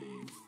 me.